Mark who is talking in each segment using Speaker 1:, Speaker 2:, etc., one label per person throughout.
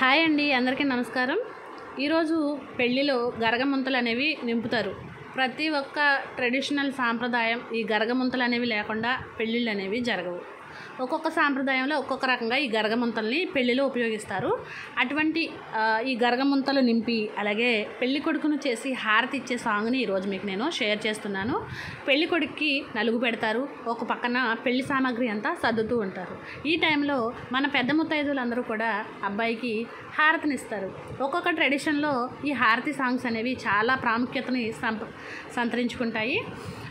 Speaker 1: Hi అండి అందరికీ నమస్కారం. ఈరోజు పెళ్ళిలో గరగముంతలు అనేవి నింపుతారు. ప్రతి ఒక్క ట్రెడిషనల్ సాంప్రదాయం ఈ గరగముంతలు అనేవి లేకుండా పెళ్ళిళ్ళు అనేవి జరగవు. ఒక్కొక్క సాంప్రదాయంలో ఒక్కొక్క రకంగా ఈ గరగముంతల్ని పెళ్ళిలో ఉపయోగిస్తారు. అటువంటి ఈ గరగముంతలు నింపి అలాగే పెళ్ళి కొడుకును చేసి హారతి ఇచ్చే సాంగ్ని ఈరోజు మీకు నేను షేర్ చేస్తున్నాను. పెళ్ళి కొడుక్కి నలుగు పెడతారు ఒక పక్కన పెళ్ళి సామాగ్రి అంతా సర్దుతూ ఉంటారు. ఈ టైంలో మన పెద్ద ముత్తైదులందరూ కూడా అబ్బాయికి హారతినిస్తారు. ఒక్కొక్క ట్రెడిషన్లో ఈ హారతి సాంగ్స్ అనేవి చాలా ప్రాముఖ్యతని సంప సంతరించుకుంటాయి.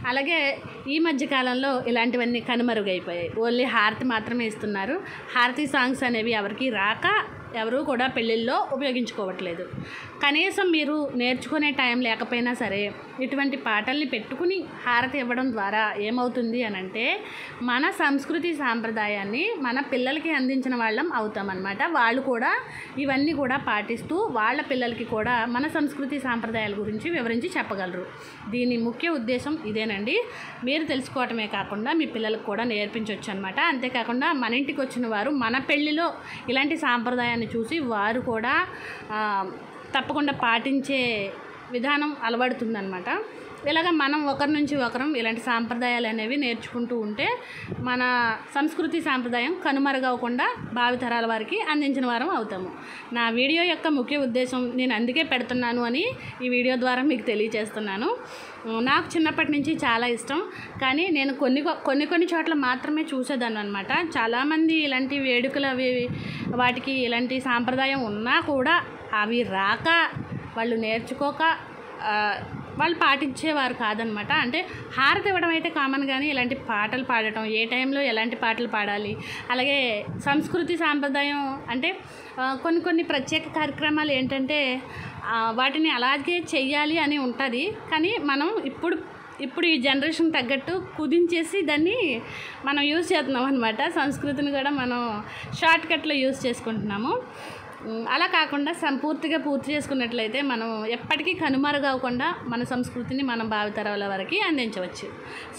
Speaker 1: అలాగే ఈ మధ్యకాలంలో ఇలాంటివన్నీ కనుమరుగైపోయాయి. ఓన్లీ హారతి మాత్రమే ఇస్తున్నారు. హారతి సాంగ్స్ అనేవి ఎవరికి రాక ఎవరు కూడా పెళ్ళిళ్ళలో ఉపయోగించుకోవట్లేదు. కనీసం మీరు నేర్చుకునే టైం లేకపోయినా సరే ఇటువంటి పాటల్ని పెట్టుకుని హారతి ఇవ్వడం ద్వారా ఏమవుతుంది అని అంటే మన సంస్కృతి సాంప్రదాయాన్ని మన పిల్లలకి అందించిన వాళ్ళం అవుతామన్నమాట. వాళ్ళు కూడా ఇవన్నీ కూడా పాటిస్తూ వాళ్ళ పిల్లలకి కూడా మన సంస్కృతి సాంప్రదాయాల గురించి వివరించి చెప్పగలరు. దీని ముఖ్య ఉద్దేశం ఇదేనండి. మీరు తెలుసుకోవటమే కాకుండా మీ పిల్లలకు కూడా నేర్పించవచ్చు అనమాట అంతేకాకుండా మన ఇంటికి వచ్చిన వారు మన పెళ్ళిలో ఇలాంటి సాంప్రదాయాన్ని చూసి వారు కూడా తప్పకుండా పాటించే విధానం అలవడుతుందనమాట ఇలాగ మనం ఒకరి నుంచి ఒకరం ఇలాంటి సాంప్రదాయాలు అనేవి నేర్చుకుంటూ ఉంటే మన సంస్కృతి సాంప్రదాయం కనుమరుగవకుండా భావితరాల వారికి అందించిన వారం అవుతాము. నా వీడియో యొక్క ముఖ్య ఉద్దేశం నేను అందుకే పెడుతున్నాను అని ఈ వీడియో ద్వారా మీకు తెలియజేస్తున్నాను నాకు చిన్నప్పటి నుంచి చాలా ఇష్టం. కానీ నేను కొన్ని కొన్ని కొన్ని చోట్ల మాత్రమే చూసేదాన్ని అనమాట చాలామంది ఇలాంటి వేడుకలు అవి వాటికి ఇలాంటి సాంప్రదాయం ఉన్నా కూడా అవి రాక వాళ్ళు నేర్చుకోక వాళ్ళు పాటించేవారు కాదనమాట. అంటే హారతి ఇవ్వడం అయితే కామన్ కానీ ఇలాంటి పాటలు పాడటం ఏ టైంలో ఎలాంటి పాటలు పాడాలి అలాగే సంస్కృతి సాంప్రదాయం అంటే కొన్ని కొన్ని ప్రత్యేక కార్యక్రమాలు ఏంటంటే వాటిని అలాగే చెయ్యాలి అని ఉంటుంది. కానీ మనం ఇప్పుడు ఇప్పుడు ఈ జనరేషన్ తగ్గట్టు కుదించేసి దాన్ని మనం యూజ్ చేస్తున్నాం అనమాట సంస్కృతిని కూడా మనం షార్ట్కట్లో యూజ్ చేసుకుంటున్నాము. అలా కాకుండా సంపూర్తిగా పూర్తి చేసుకున్నట్లయితే మనం ఎప్పటికీ కనుమరుగవకుండా మన సంస్కృతిని మన భావితరాల వరకు అందించవచ్చు.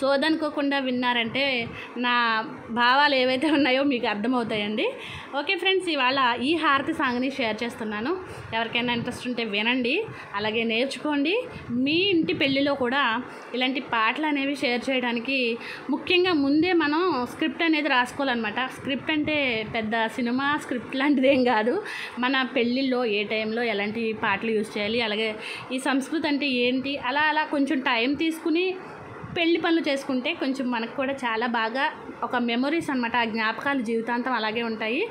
Speaker 1: సో అదనుకోకుండా విన్నారంటే నా భావాలు ఏవైతే ఉన్నాయో మీకు అర్థమవుతాయండి. ఓకే ఫ్రెండ్స్ ఇవాళ ఈ హారతి సాంగ్ని షేర్ చేస్తున్నాను. ఎవరికైనా ఇంట్రెస్ట్ ఉంటే వినండి. అలాగే నేర్చుకోండి. మీ ఇంటి పెళ్ళిలో కూడా ఇలాంటి పాటలు అనేవి షేర్ చేయడానికి ముఖ్యంగా ముందే మనం స్క్రిప్ట్ అనేది రాసుకోవాలన్నమాట. స్క్రిప్ట్ అంటే పెద్ద సినిమా స్క్రిప్ట్ లాంటిది ఏం కాదు. మన పెళ్ళిల్లో ఏ టైంలో ఎలాంటి పాటలు యూజ్ చేయాలి అలాగే ఈ సంస్కృతి అంటే ఏంటి అలా అలా కొంచెం టైం తీసుకుని పెళ్ళి పనులు చేసుకుంటే కొంచెం మనకు కూడా చాలా బాగా ఒక మెమొరీస్ అనమాట ఆ జ్ఞాపకాలు జీవితాంతం అలాగే ఉంటాయి.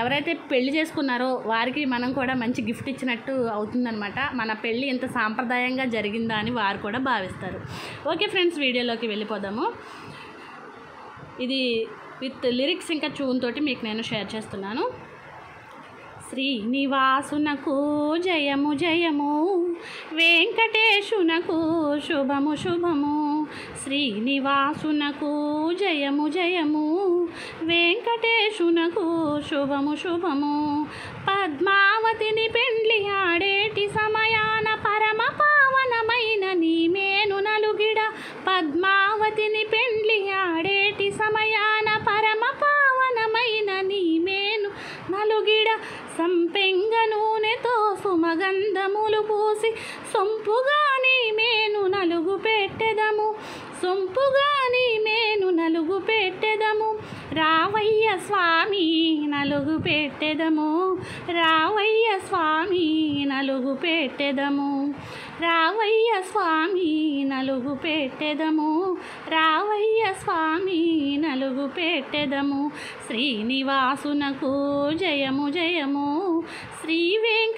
Speaker 1: ఎవరైతే పెళ్ళి చేసుకున్నారో వారికి మనం కూడా మంచి గిఫ్ట్ ఇచ్చినట్టు అవుతుందనమాట మన పెళ్ళి ఇంత సాంప్రదాయంగా జరిగిందా అని వారు కూడా భావిస్తారు. ఓకే ఫ్రెండ్స్ వీడియోలోకి వెళ్ళిపోదాము. ఇది విత్ లిరిక్స్ ఇంకా చూన్ తోటి మీకు నేను షేర్ చేస్తున్నాను. శ్రీనివాసునకు జయము జయము. వెంకటేశునకు శుభము శుభము. శ్రీనివాసునకు జయము జయము. వెంకటేశునకు శుభము శుభము. పద్మావతిని పె చూసి సొంపుగాని మేను నలుగు పెట్టెదము. సొంపుగాని మేను నలుగు పెట్టెదము. రావయ్య స్వామి నలుగు పెట్టెదము. రావయ్య స్వామి నలుగు పెట్టెదము. రావయ్య స్వామి నలుగు పెట్టెదము. రావయ్య స్వామి నలుగు పెట్టెదము. శ్రీనివాసునకు జయము జయము. శ్రీ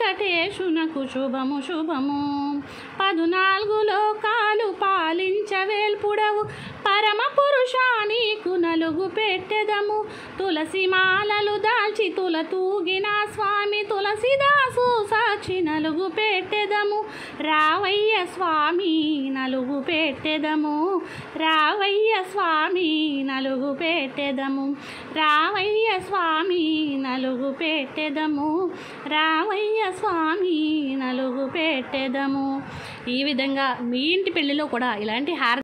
Speaker 1: వెంకటేశునకు శుభము శుభము. పదునాలుగు లోకాలు పాలించవేల్పుడవు. పరమ పురుషా నీకు నలుగు పెట్టెదము. తులసి మాలలు దాల్చి తుల తూగిన స్వామి తులసిదాసు సాక్షి నలుగు పెట్టెదము. రావయ్య స్వామి నలుగు పెట్టెదము. రావయ్య స్వామి నలుగు పెట్టెదము. రావయ్య స్వామి నలుగు పెట్టెదము. రామయ్య స్వామి నలుగు పెట్టెదము. ఈ విధంగా మీ ఇంటి పెళ్ళిలో కూడా ఇలాంటి హార